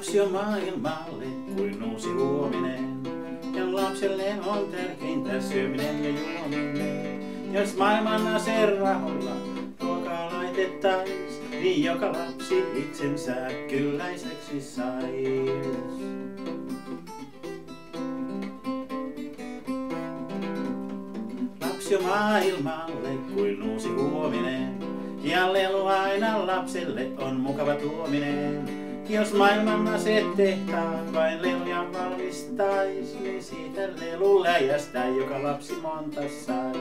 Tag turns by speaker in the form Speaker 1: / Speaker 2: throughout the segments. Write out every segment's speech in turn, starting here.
Speaker 1: Lapsi on maailmalle kuin uusi huominen. Ja lapselle on tärkeintä syöminen ja juominen. Jos maailman aserraholla ruokaa laitettais, niin joka lapsi itsensä kylläiseksi sais. Lapsi on maailmalle kuin uusi huominen. Ja lelu aina lapselle on mukava tuominen. Jos maailman aseet tehtaan vain leluja valmistais, niin siitä lelu läjästä joka lapsi monta sais.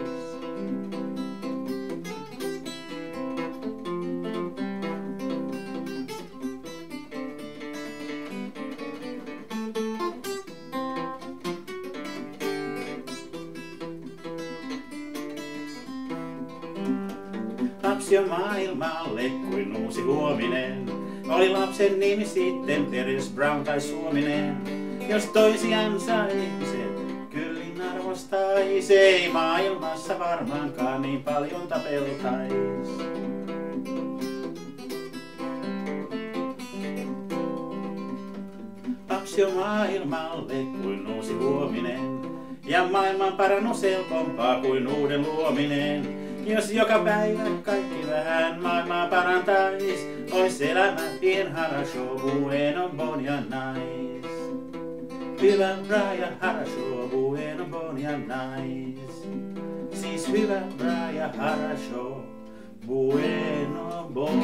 Speaker 1: Lapsi on maailmalle kuin uusi huominen. Oli lapsen nimi sitten Peres Brown tai Suominen. Jos toisiansa ihmiset kyllin arvostais, ei maailmassa varmaankaan niin paljon tapeltais. Lapsi on maailmalle kuin uusi huominen. Ja maailman parannus helpompaa kuin uuden luominen. Jos joka päivä kaikki vähän maailmaa cantáis, hoy será más bien harasho, bueno, bonita, nice. Viva Raya harasho, bueno, bonita, nice. Si viva Raya harasho, bueno, bonita.